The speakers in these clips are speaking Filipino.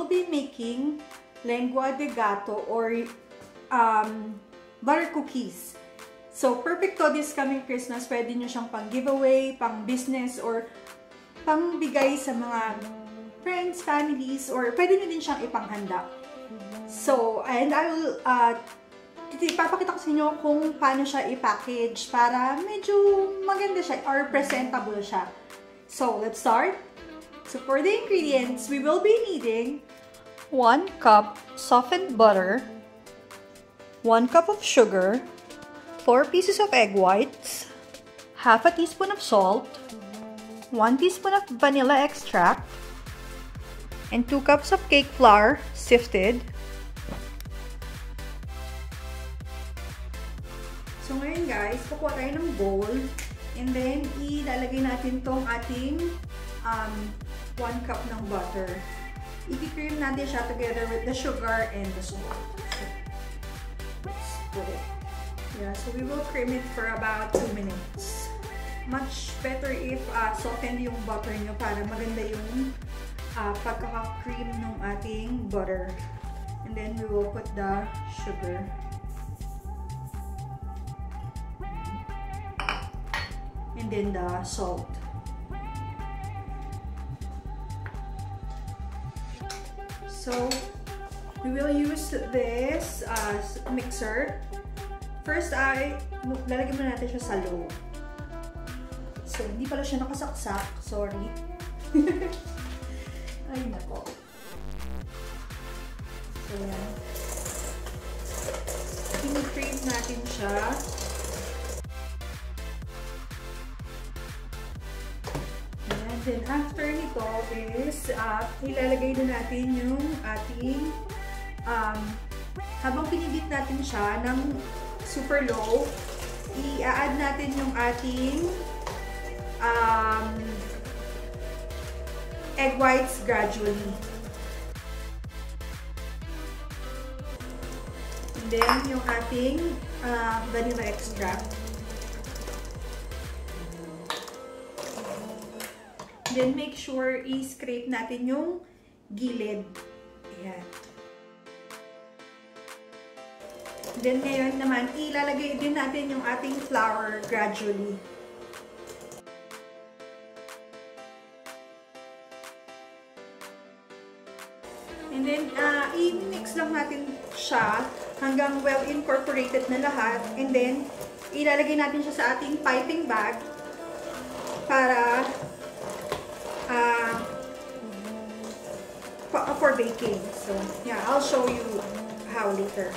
will be making lengua de gato or um, butter cookies. So, perfect to this coming Christmas. Pwede nyo siyang pang giveaway, pang business, or pang bigay sa mga friends, families, or pwede nyo din siyang ipanghanda. So, and I will, uh, ipapakita ko sa inyo kung paano siya i-package para medyo maganda siya or presentable siya. So, let's start. So, for the ingredients, we will be needing 1 cup softened butter, 1 cup of sugar, 4 pieces of egg whites, half a teaspoon of salt, 1 teaspoon of vanilla extract, and 2 cups of cake flour sifted. So ngayon guys, kukuha tayo ng bowl and then ilalagay natin tong ating um, 1 cup ng butter. I-cream natin siya together with the sugar and the salt. Yeah, so we will cream it for about 2 minutes. Much better if uh, soften yung butter nyo para maganda yung uh, pagkaka-cream ng ating butter. And then we will put the sugar. And then the salt. So, we will use this uh, mixer First ay, lalagyan muna natin siya sa low. So, hindi pala siya nakasaksak. Sorry. ay, nako. So, yan. Pini-cream natin siya. Then, after nito is, uh, ilalagay na natin yung ating, um, habang pinibit natin siya ng super low, i-add natin yung ating um, egg whites gradually. And then, yung ating uh, vanilla extract. Then, make sure i-scrape natin yung gilid. Ayan. Then ngayon naman, ilalagay din natin yung ating flour gradually. And then, uh, i-mix lang natin siya hanggang well incorporated na lahat. And then, ilalagay natin siya sa ating piping bag para baking. So, yeah, I'll show you how later.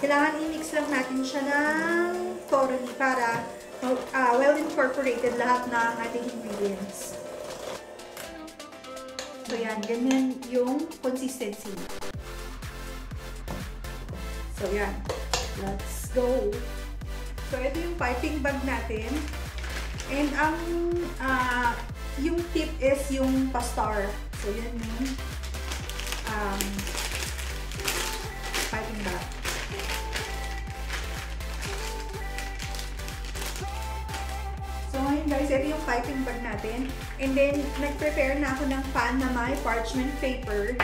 Kailangan i-mix lang natin siya ng thoroughly para uh, well incorporated lahat ng ating ingredients. So yan, ganyan yung consistency. So yan, let's go! So ito yung piping bag natin. And ang uh, yung tip is yung pastar. So yan yung um, piping bag. So ngayon guys, ito yung piping bag natin. And then, nag-prepare na ako ng pan na may parchment paper.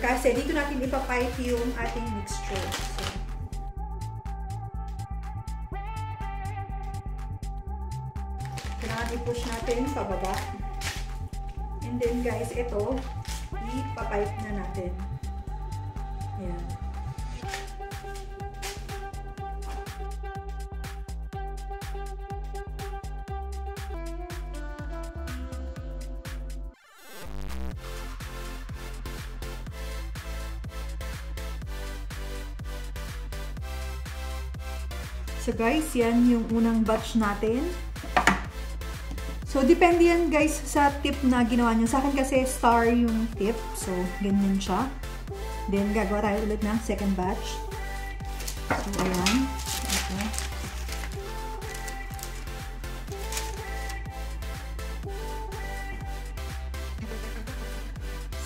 Kasi dito natin ipapipe yung ating mixture. So, kailangan i-push natin pababa. And then guys, ito, ipapipe na natin. Ayan. So guys, yan yung unang batch natin. So, depende yan guys sa tip na ginawa nyo. Sa akin kasi star yung tip. So, ganyan siya. Then, gagawa tayo ulit ng second batch. So, ayan. Okay.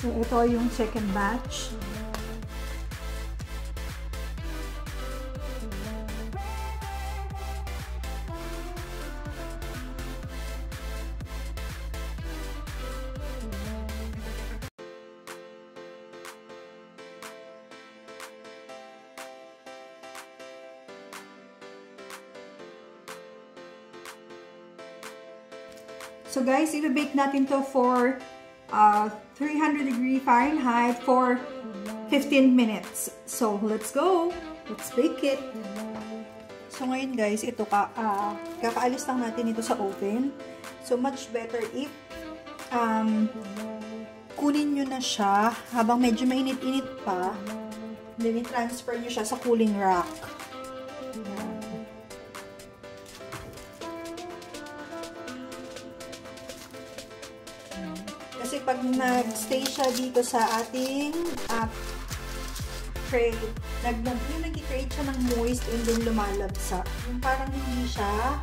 So, ito yung second batch. So guys, i-bake natin to for uh, 300 degree Fahrenheit for 15 minutes. So, let's go! Let's bake it! So, ngayon guys, ito ka, uh, kakaalis lang natin ito sa oven. So, much better if um, kunin nyo na siya habang medyo mainit-init pa. Then, transfer nyo siya sa cooling rack. Nag-stay siya dito sa ating uh, tray, nag yung nag-create siya ng moist and then lumalabsa. Yung parang hindi siya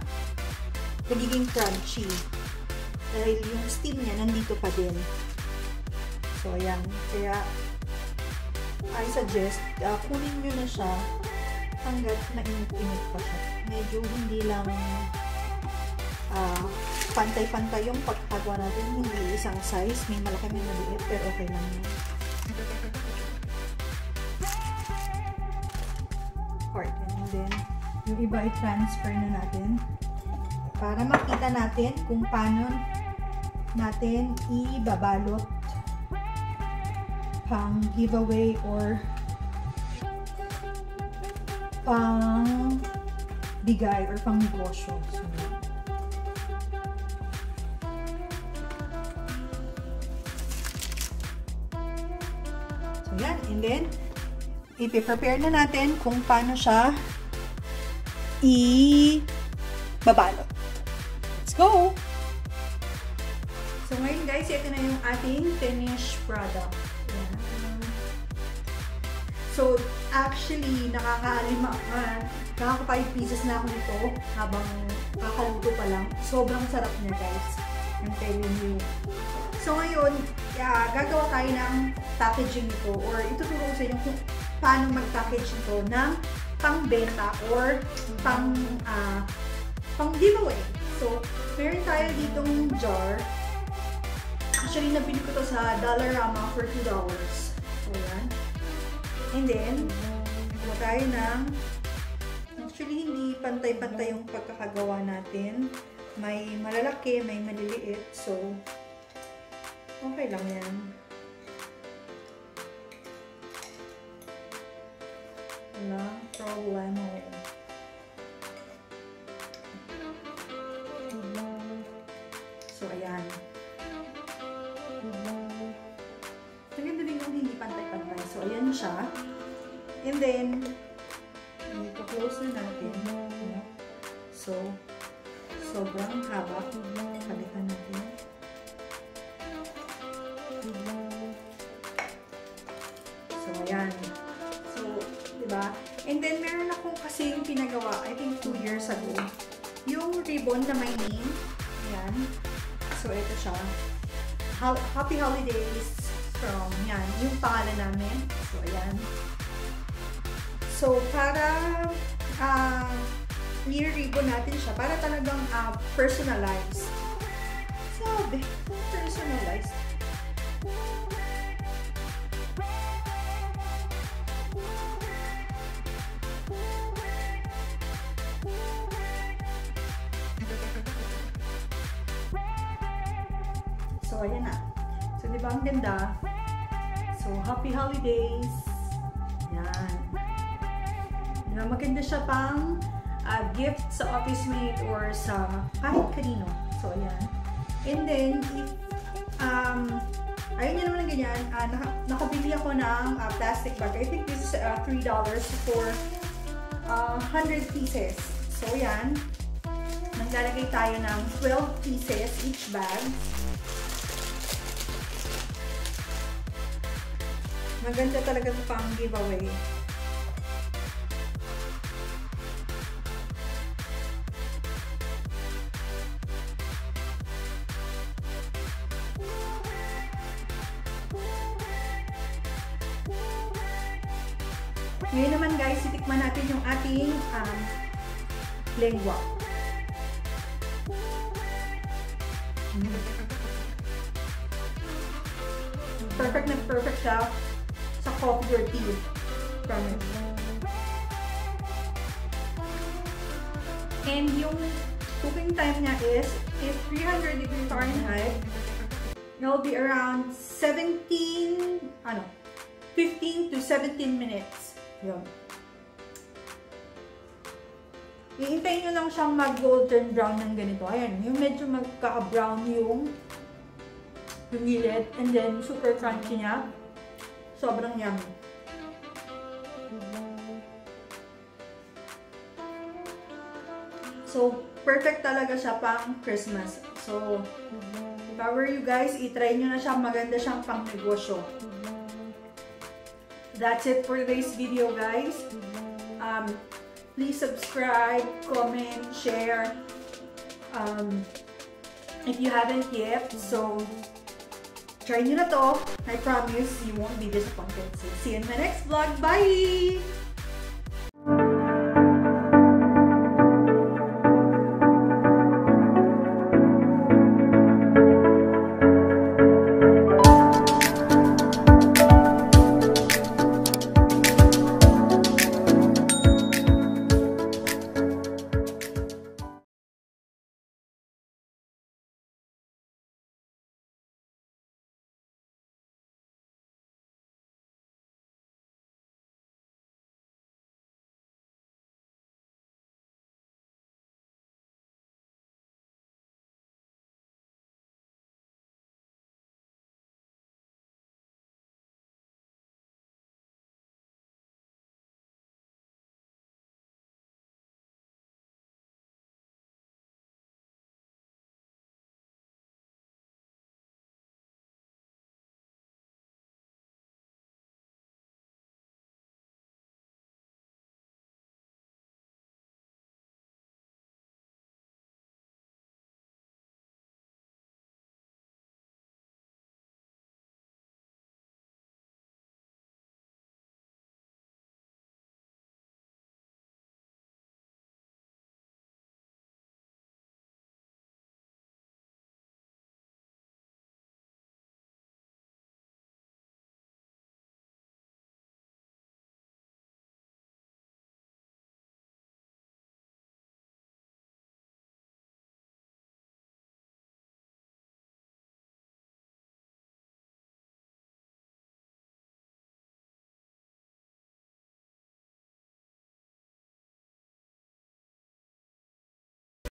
nagiging crunchy. Dahil yung steam niya nandito pa din. So, ayan. Kaya, I suggest, uh, kunin nyo na siya hanggat mainit-init pa siya. Medyo hindi lang uh, pantay-pantay yung pagkagawa natin. Hindi isang size. May malaki, may maliit. Pero okay lang yan. Part. And then, yung iba i-transfer na natin para makita natin kung paano natin ibabalot pang giveaway or pang bigay or pang negosyo. So, So, yan. And then, ipiprepare na natin kung paano siya i-babalot. Let's go! So, ngayon guys, ito na yung ating finished product. Yan. So, actually, nakaka-lima, uh, nakaka 5 pieces na ako nito habang kakaluto pa lang. Sobrang sarap niya guys. I'm telling you. So, ngayon, uh, gagawa tayo ng packaging nito or ituturo ko sa inyo kung paano mag-package ito ng pang-benta or pang, uh, pang-giveaway. So, meron tayo ditong jar. Actually, nabili ko to sa Dollarama for $2. So, yan. And then, gawa tayo ng actually, hindi pantay-pantay yung pagkakagawa natin. May malalaki, may maliliit. So, okay lang yan. Walang problema. So, ayan. Maganda din yung hindi pantay-pantay. So, ayan siya. And then, i-close na natin. So, sobrang haba. Palitan natin. So, ayan. So, diba? And then, meron akong kasi yung pinagawa, I think 2 years ago. Yung ribbon na may name. Ayan. So, ito siya. Happy Holidays from, yan, yung pangalan namin. So, ayan. So, para uh, ni-ribbon natin siya, para talagang uh, personalized. Sabi, personalized. So, ayan na. So, di ba ang ganda? So, happy holidays! Yan. Diba, maganda siya pang uh, gift sa office mate or sa kahit kanino. So, ayan. And then, um, ayun nyo naman ganyan, uh, naka, nakabili ako ng uh, plastic bag. I think this is uh, $3 for uh, 100 pieces. So, yan. Naglalagay tayo ng 12 pieces each bag. Maganda talaga pang giveaway. Ngayon naman guys, titikman natin yung ating um, lengua. Perfect na perfect siya sa coffee or tea. Promise. And yung cooking time niya is, if 300 degree Fahrenheit, it'll be around 17, ano, 15 to 17 minutes. Yun. Iintayin nyo lang siyang mag-golden brown ng ganito. Ayan, yung medyo magka-brown yung yung gilid. And then, super crunchy niya. Sobrang yummy. So, perfect talaga siya pang Christmas. So, if I were you guys, itry nyo na siya. Maganda siyang pang negosyo. That's it for today's video, guys. Um, please subscribe, comment, share. Um, if you haven't yet, so try nyo na to. I promise you won't be disappointed. So, see you in my next vlog. Bye!